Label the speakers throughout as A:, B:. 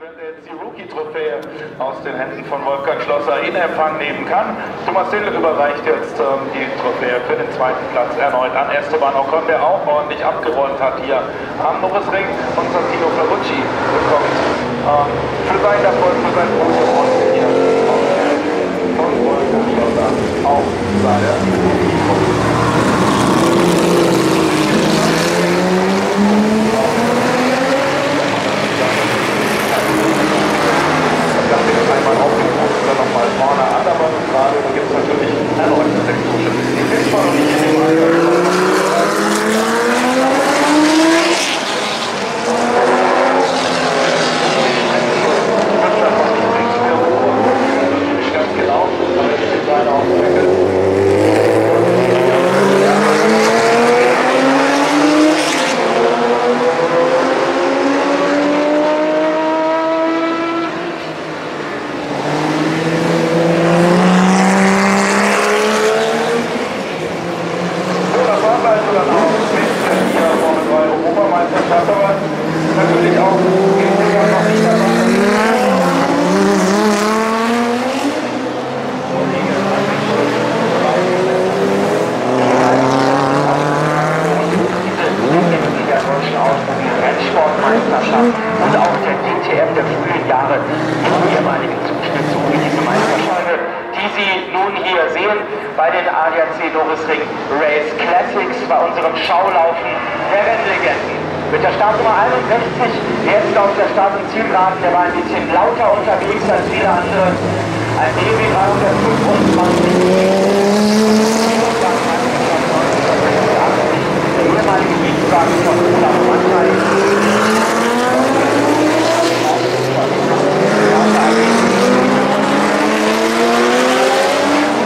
A: wenn der jetzt die Rookie-Trophäe aus den Händen von Wolfgang Schlosser in Empfang nehmen kann. Thomas Dill überreicht jetzt ähm, die Trophäe für den zweiten Platz erneut an Esteban Ocon, der auch ordentlich abgeräumt hat hier am Norrisring. Und Santino Ferrucci bekommt ähm, für seinen Erfolg, für sein Podium hier von Wolfgang Schlosser auch seine einmal aufgerufen, dann nochmal vorne an, aber gerade gibt es natürlich erneut eine Sektion. Ich bin zwar noch nicht in dem Ganz genau, aber ich bin leider auf dem Deckel. So, das war also dann auch mit der Formel 3 Europameisterschaft, aber natürlich auch insgesamt noch nicht dabei.
B: der deutschen Automobil-Rennsportmeisterschaft und auch der DTM der frühen Jahre im ehemaligen Zuschnitt zu diese Meisterschale, die Sie nun hier sehen bei den ADAC Norrisring Race Classics bei unserem Schaulaufen der Rennlegenden. Mit der Startnummer 61, jetzt auf der Start- und Zielgeraden, der war ein bisschen lauter unterwegs als viele andere. Ein BMW 325 der ehemalige Dienstwagen von Olaf Mannheim. Zeitplatz aktiver Rennfahrer BMW eng verbunden. Aus dieser Zeit ist der BMW 325i das Fahrzeug in weißen und grauen äh, Kardinalstreifen der Vogelbank aus der GmbH als BMW des BMW M3. Wir schauen mal ins Feld, wo wir den ersten sehen. Das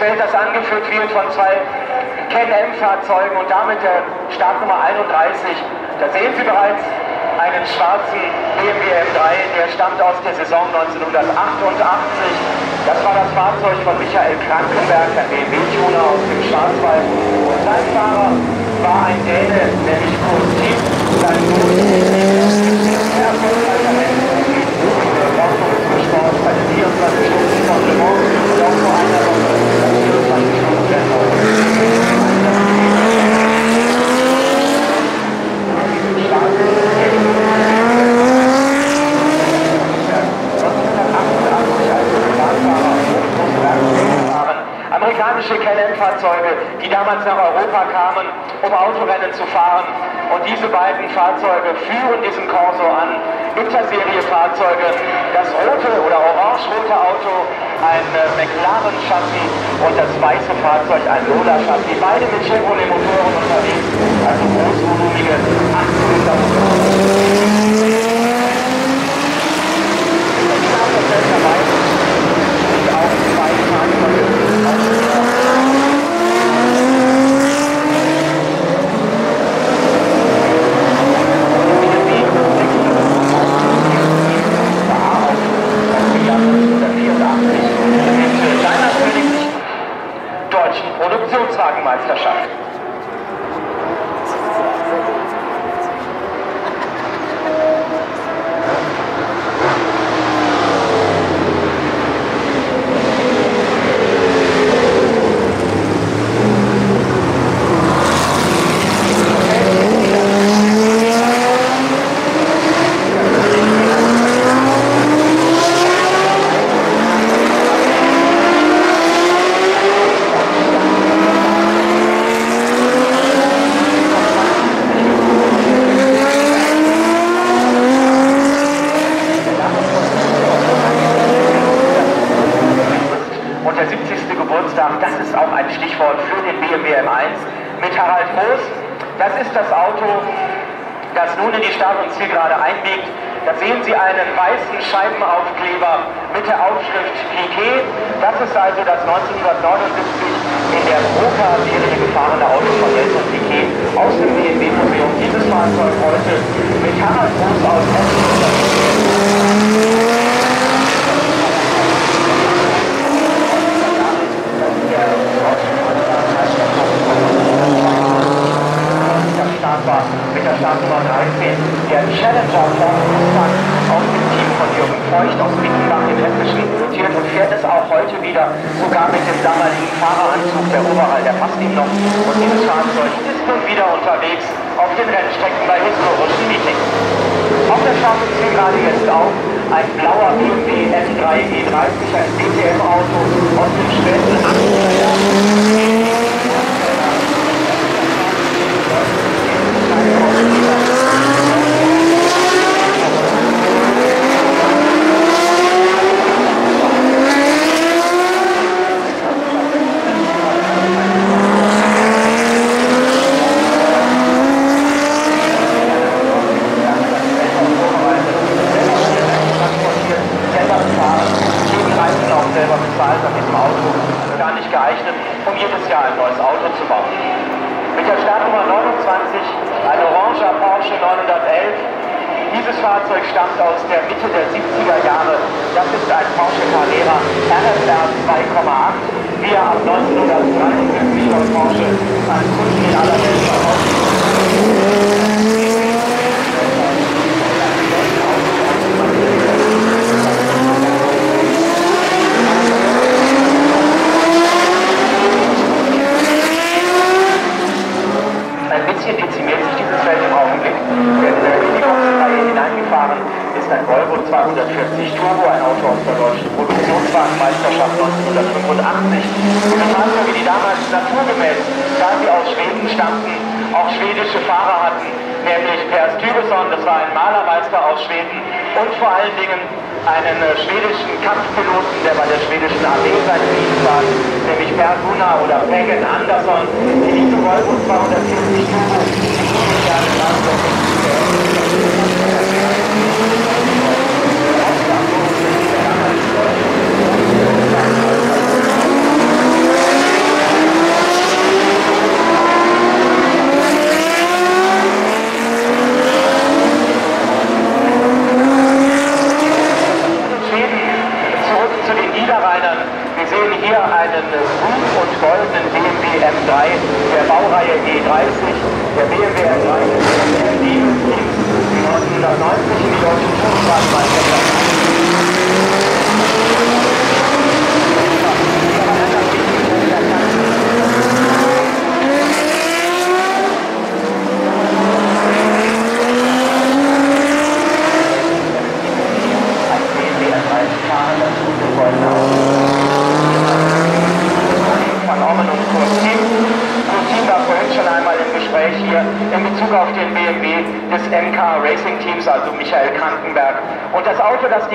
B: Feld, das angeführt wird von zwei Can-Am-Fahrzeugen und damit der Startnummer 31. Da sehen Sie bereits einen schwarzen BMW M3, der stammt aus der Saison 1988. Das war das Fahrzeug von Michael Krankenberg, ein BMW-Tuner aus dem Schwarzwald. Und sein Fahrer war ein Däne, nämlich Kurt Tief. Sein Sohn, der bei den 24 Stunden von Le Mans und auch vor einer Woche das 24 Stunden Rennen. Amerikanische Can-Am-Fahrzeuge, die damals nach Europa kamen, um Autorennen zu fahren. Und diese beiden Fahrzeuge führen diesen Corso an. Interserie-Fahrzeuge, das rote oder orange-rote Auto, ein äh, McLaren-Chassis und das weiße Fahrzeug, ein Lola-Chassis. Beide mit Chevrolet-Motoren unterwegs, also großvolumige 800 Motoren. Deutschen Produktionswagenmeisterschaft. Und der 70. Geburtstag, das ist auch ein Stichwort für den BMW M1 mit Harald Moos. Das ist das Auto, das nun in die Start- und Zielgerade einbiegt. Da sehen Sie einen weißen Scheibenaufkleber mit der Aufschrift Piquet. Das ist also das 1979 in der Broca-Serie gefahrene Auto von Nelson Piquet aus dem BMW-Museum. Dieses Fahrzeug heute mit Harald Groß aus Essen der Startnummer 13 der Challenger aus dem Team von Jürgen Feucht aus Wittenbach im Hessischen notiert und fährt es auch heute wieder, sogar mit dem damaligen Fahreranzug der Oberall, der passt ihm noch. Und dieses Fahrzeug ist nun wieder unterwegs auf den Rennstrecken bei historischen Meetings. Auf der Straße ziehen gerade jetzt auch ein blauer BMW M3 E30, ein DTM-Auto aus dem späten Rauscher Porsche 911. Dieses Fahrzeug stammt aus der Mitte der 70er Jahre. Das ist ein Porsche Carrera RFR 2,8, wie er ab 1973 von Porsche als Kunden in aller Welt verkauft ein bisschen dezimiert Umfeld im Augenblick in die Boxenreihe hineingefahren ist ein Volvo 240 Turbo, ein Auto aus der deutschen Produktionswagenmeisterschaft 1985. Und das Fahrzeuge, die damals naturgemäß, da sie aus Schweden stammten, auch schwedische Fahrer hatten, nämlich Per Stuyvesant, das war ein Malermeister aus Schweden und vor allen Dingen einen äh, schwedischen Kampfpiloten, der bei der schwedischen Armee sein Dienst war, nämlich Per Gunnar oder Peggen Andersson, die diese Volvo 240 Turbo got it.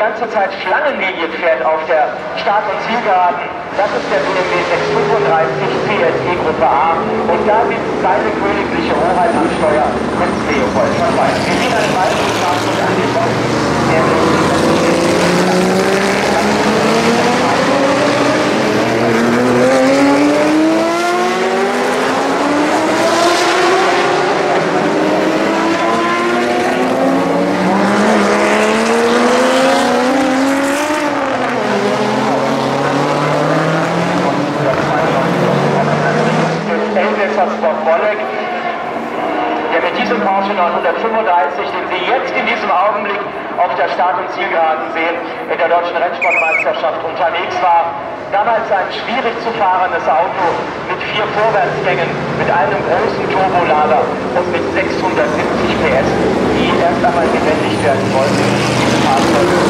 B: ganze Zeit Schlangenlinie fährt auf der Start- und Zielgeraden, das ist der BMW 635 PSE Gruppe A. Und da sitzt seine königliche Hoheit am Steuer, Prinz Leopold von Weiß. Wir gehen an den Wald und an den Wolken. den Sie jetzt in diesem Augenblick auf der Start- und Zielgeraden sehen, in der deutschen Rennsportmeisterschaft unterwegs war. Damals ein schwierig zu fahrendes Auto mit vier Vorwärtsgängen, mit einem großen Turbolader und mit 670 PS, die erst einmal gewendet werden wollten. Diese Fahrzeuge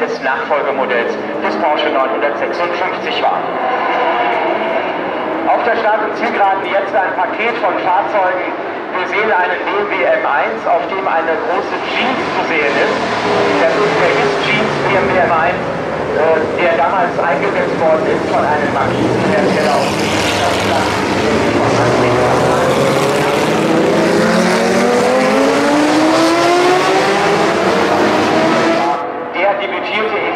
B: des Nachfolgemodells des Porsche 956 war. Auf der Start- und Zielgeraden jetzt ein Paket von Fahrzeugen. Wir sehen einen BMW M1, auf dem eine große Jeans zu sehen ist. Das ist der Ist Jeans BMW M1, äh, der damals eingesetzt worden ist von einem Markisenhersteller aus der Stadt Der debütierte in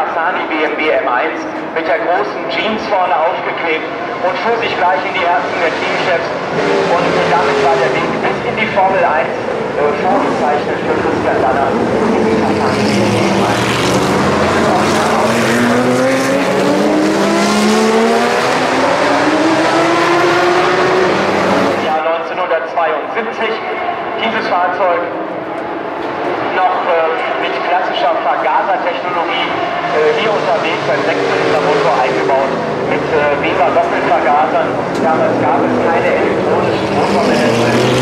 B: Cassani BMW M1 mit der großen Jeans vorne aufgeklebt und fuhr sich gleich in die Herzen der Teamchefs. Und damit war der Weg bis in die Formel 1 äh, vorgezeichnet für Christian Danner in diesem Cassani BMW M1. Jahr 1972 dieses Fahrzeug noch äh, mit klassischer Vergasertechnologie äh, hier unterwegs, ein Sechszylindermotor eingebaut mit äh, Weber Doppelvergasern. Damals gab es keine elektronischen Motormanagement.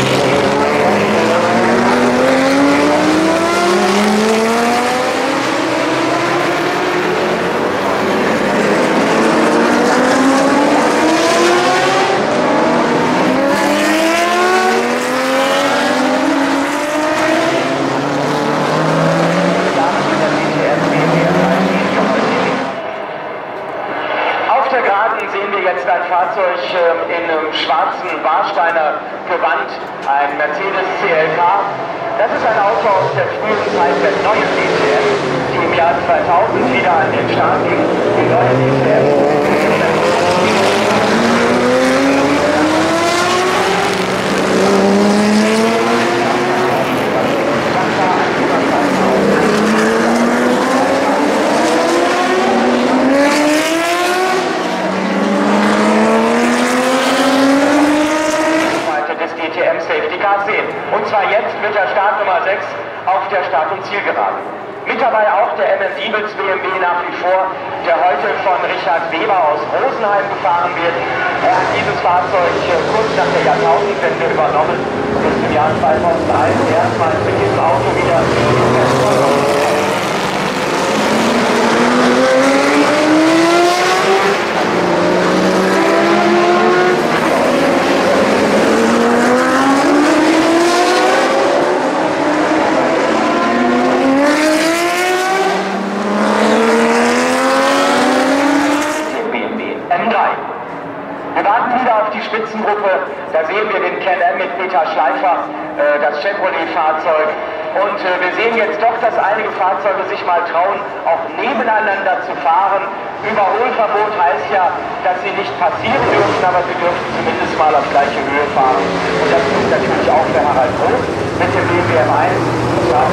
B: Auf der Geraden sehen wir jetzt ein Fahrzeug äh, in einem schwarzen Warsteiner Gewand, ein Mercedes CLK. Das ist ein Auto aus der frühen Zeit der neuen DTM, die im Jahr 2000 wieder an den Start ging. Die. Seite des DTM Safety Car sehen. Und zwar jetzt mit der Startnummer 6 auf der Start- und Zielgeraden. Der MM Diebels BMW nach wie vor, der heute von Richard Weber aus Rosenheim gefahren wird. Er hat dieses Fahrzeug kurz nach der Jahrtausendwende übernommen ist im Jahr 2001 erstmals mit diesem Auto wieder M3. Wir warten wieder auf die Spitzengruppe. Da sehen wir den Can-Am mit Peter Schleifer, äh, das Chevrolet-Fahrzeug. Und äh, wir sehen jetzt doch, dass einige Fahrzeuge sich mal trauen, auch nebeneinander zu fahren. Überholverbot heißt ja, dass sie nicht passieren dürfen, aber sie dürfen zumindest mal auf gleiche Höhe fahren. Und das gilt natürlich auch für Harald Groß mit dem BMW M1. Ja.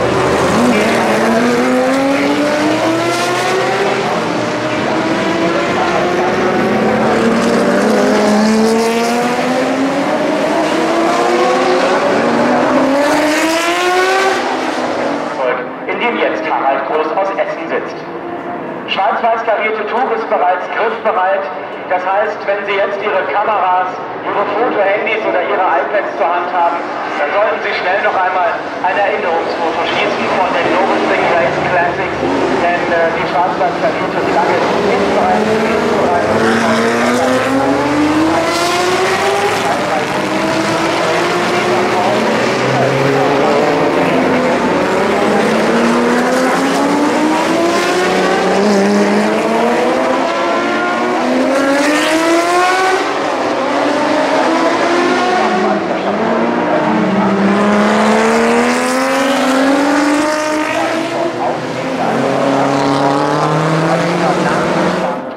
B: in dem jetzt Harald Groß aus Essen sitzt. Schwarz-weiß karierte Tuch ist bereits griffbereit. Das heißt, wenn Sie jetzt Ihre Kameras, Ihre Fotohandys oder Ihre iPads zur Hand haben, dann sollten Sie schnell noch einmal ein Erinnerungsfoto schießen von den Nürburgring Race Classics, denn äh, die Flagge ist bereits griffbereit.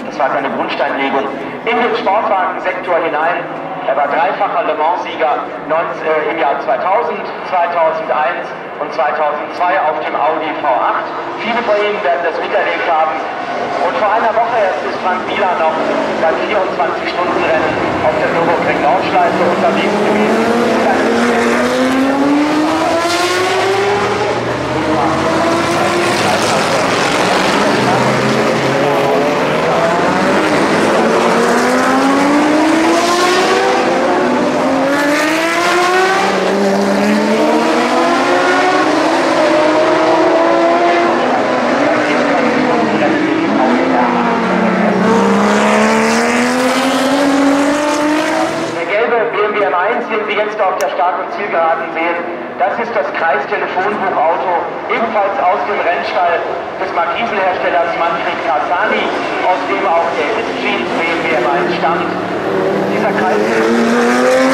B: Das war seine Grundsteinlegung in den Sportwagensektor hinein. Er war dreifacher Le Mans-Sieger 19 äh, im Jahr 2000, 2001 und 2002 auf dem Audi V8. Viele von Ihnen werden das miterlebt haben. Und vor einer Woche erst ist Frank Bieler noch beim 24-Stunden-Rennen auf der Nürburgring Nordschleife unterwegs gewesen. jetzt auf der Start- und Zielgeraden sehen, das ist das Kreistelefonbuchauto, ebenfalls aus dem Rennstall des Markisenherstellers Manfred Cassani, aus dem auch der Ist-Jeans BMW M1 stammt. Dieser Kreistelefonbuchauto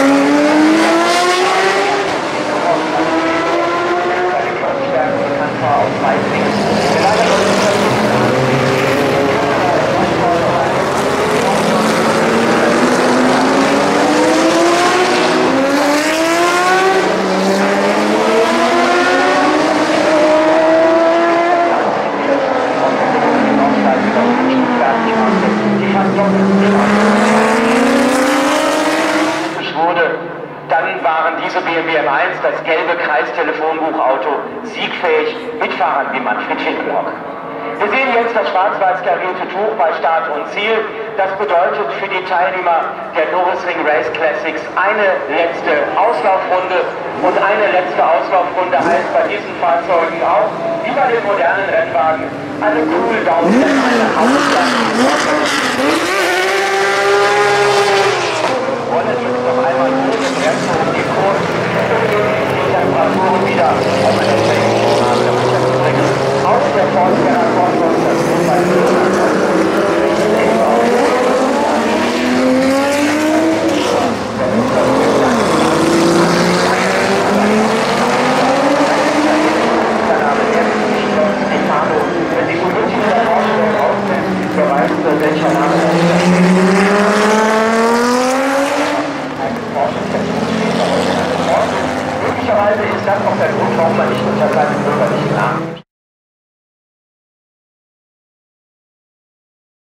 B: Wir sehen jetzt das schwarz-weiß karierte Tuch bei Start und Ziel. Das bedeutet für die Teilnehmer der Norrisring Race Classics eine letzte Auslaufrunde. Und eine letzte Auslaufrunde heißt bei diesen Fahrzeugen auch, wie bei den modernen Rennwagen, eine Cooldown, eine Auslaufrunde. Rolle jetzt noch einmal die Kurve und wieder auf 好险好险啊好险好险不用担心